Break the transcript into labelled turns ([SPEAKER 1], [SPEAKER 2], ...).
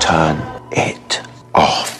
[SPEAKER 1] Turn it off.